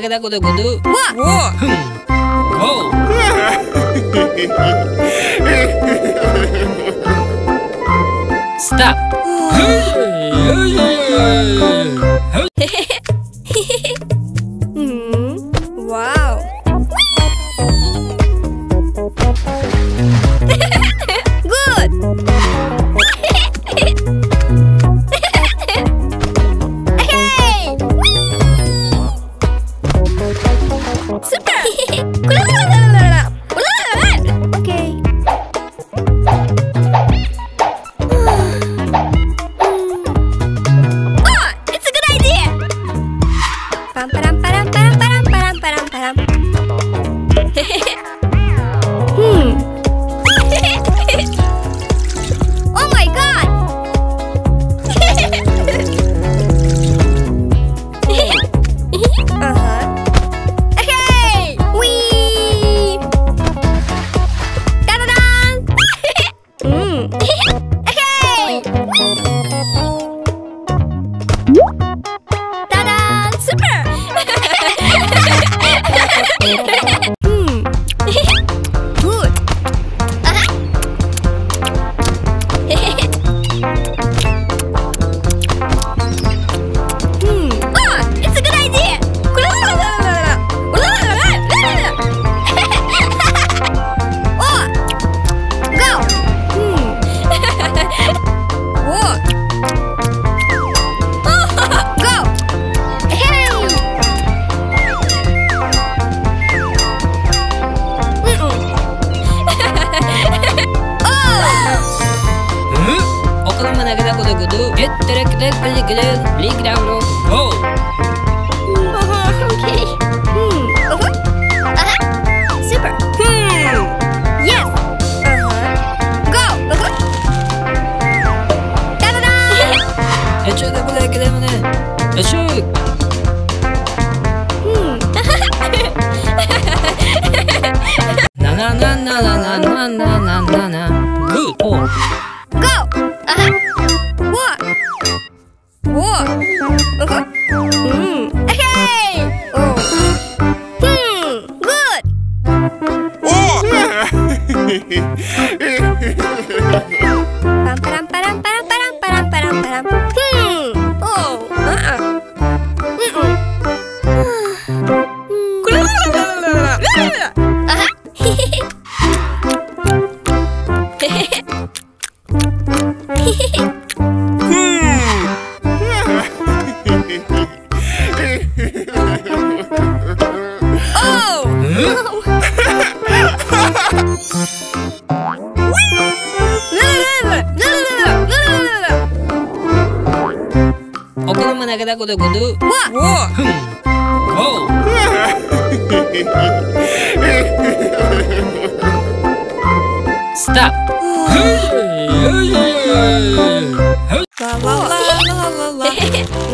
ಆಗದ ಕುದು ಕುದು stop gudu gudu. What? What? Go. Stop. la la la la la la.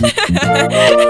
Ha ha ha ha!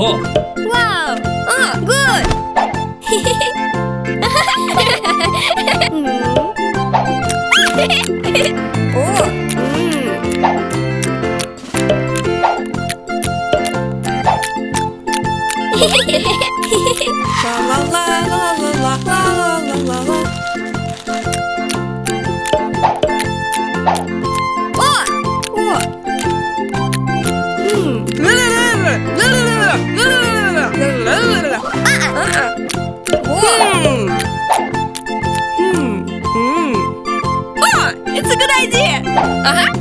哦 Aha.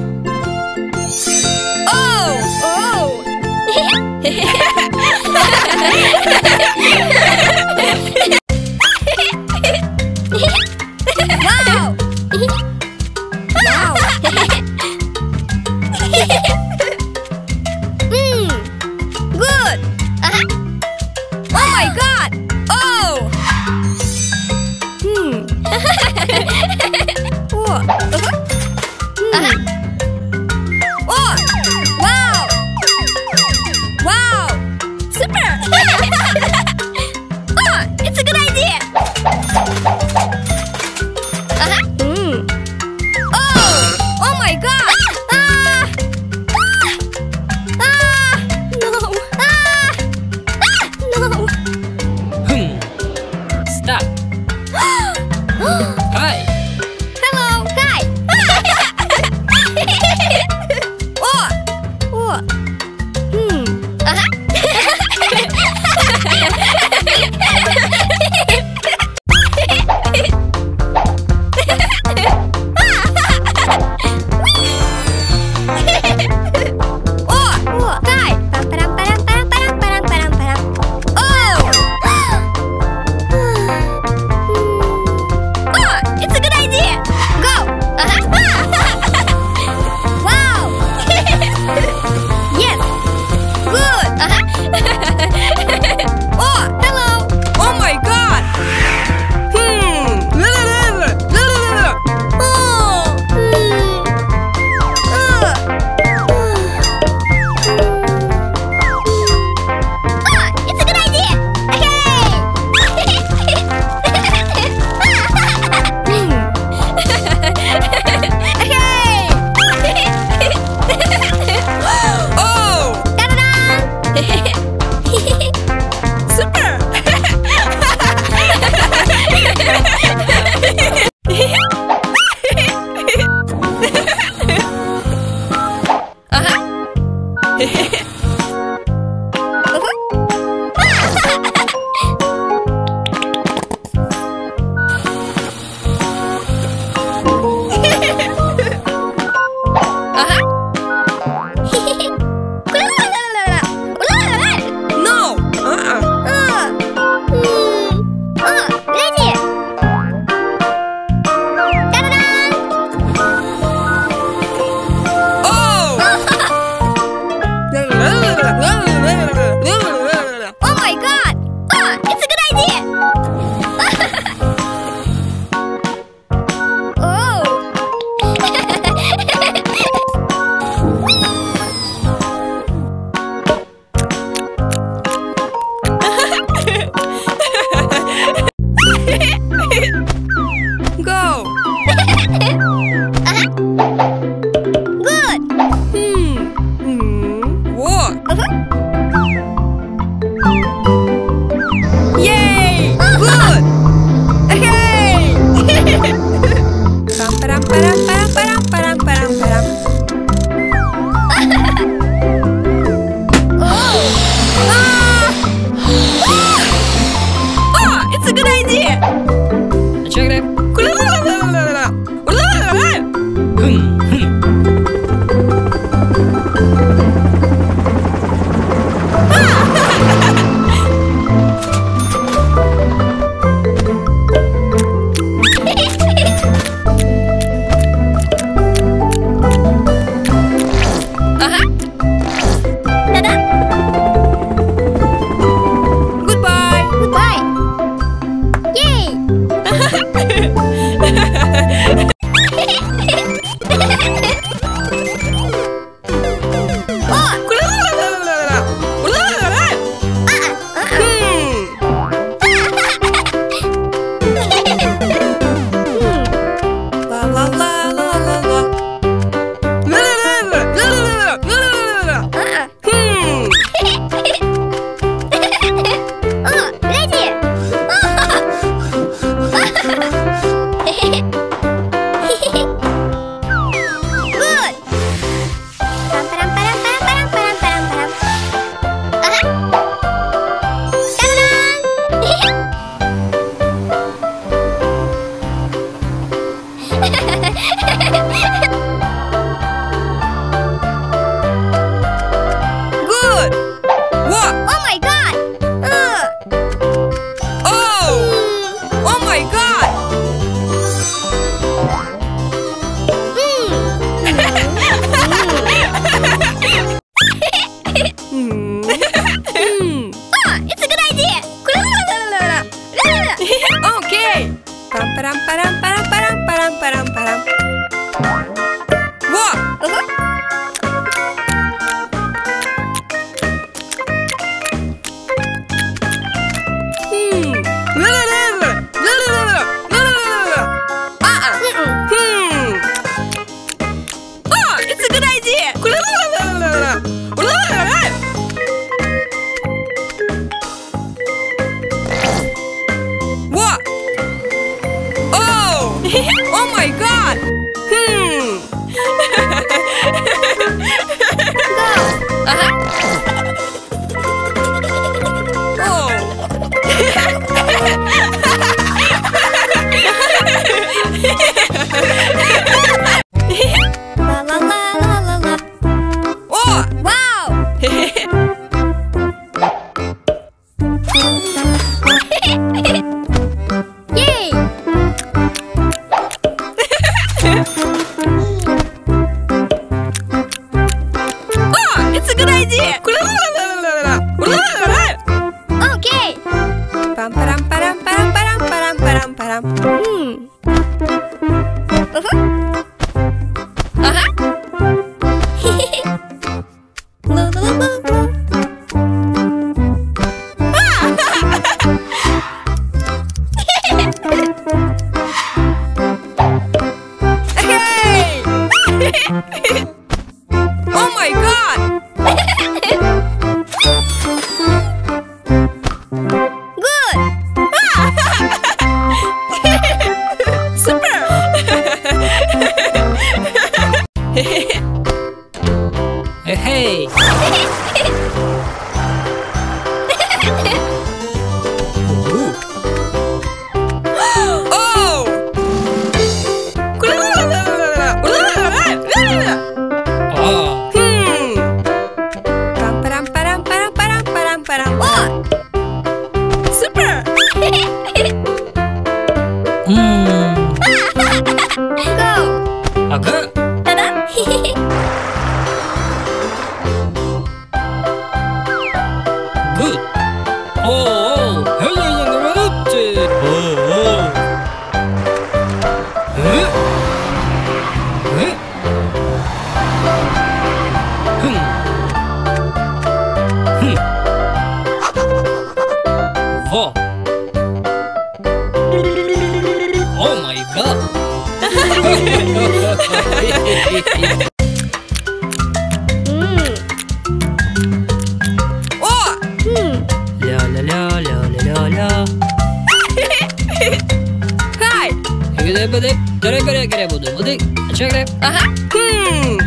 bıdı bıdı göre göre göre bıdı bıdı şöyle. Aha. Hmm.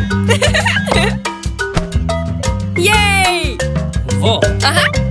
Yay. Wow. Aha.